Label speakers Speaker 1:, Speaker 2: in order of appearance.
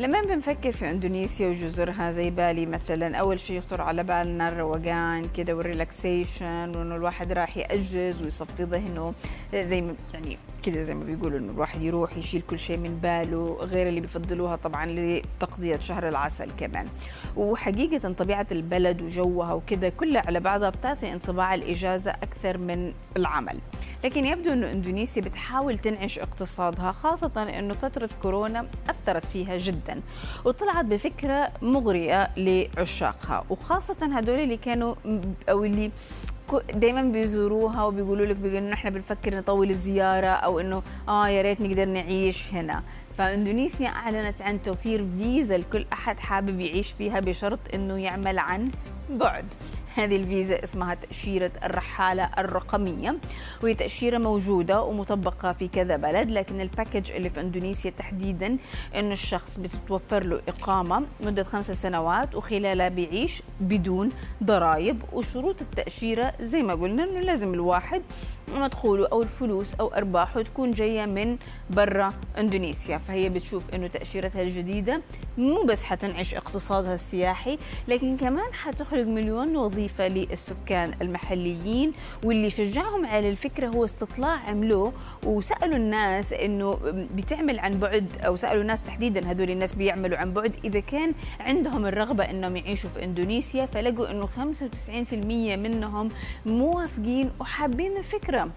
Speaker 1: لما بنفكر في إندونيسيا وجزرها زي بالي مثلا أول شيء يخطر على بالنا الروقان كده والريلاكسيشن وإنه الواحد راح يأجز ويصفي ذهنه زي يعني كده زي ما بيقولوا إنه الواحد يروح يشيل كل شيء من باله غير اللي بيفضلوها طبعا لتقضية شهر العسل كمان. وحقيقة طبيعة البلد وجوها وكده كلها على بعضها بتعطي انطباع الإجازة أكثر من العمل. لكن يبدو أنه إندونيسيا بتحاول تنعش اقتصادها خاصة أنه فترة كورونا أثرت فيها جدا وطلعت بفكرة مغرية لعشاقها. وخاصة هدول اللي كانوا أو اللي دايما بيزوروها وبيقولوا لك بيقولوا إحنا بنفكر نطول الزيارة أو إنه آه يا ريت نقدر نعيش هنا. فإندونيسيا أعلنت عن توفير فيزا لكل أحد حابب يعيش فيها بشرط إنه يعمل عن بعد. هذه الفيزا اسمها تأشيرة الرحالة الرقمية. وهي تأشيرة موجودة ومطبقة في كذا بلد لكن ال package اللي في إندونيسيا تحديدا انه الشخص بتتوفر له إقامة مدة خمس سنوات وخلالها بيعيش بدون ضرائب. وشروط التأشيرة زي ما قلنا إنه لازم الواحد مدخوله أو الفلوس أو أرباحه تكون جاية من برا إندونيسيا. فهي بتشوف إنه تأشيرتها الجديدة مو بس حتنعش اقتصادها السياحي لكن كمان حتخرج مليون وظيفة وظيفة للسكان المحليين واللي شجعهم على الفكرة هو استطلاع عملوه وسألوا الناس إنه بتعمل عن بعد أو سألوا الناس تحديدا هذول الناس بيعملوا عن بعد إذا كان عندهم الرغبة إنهم يعيشوا في إندونيسيا فلقوا إنه 95% منهم موافقين وحابين الفكرة.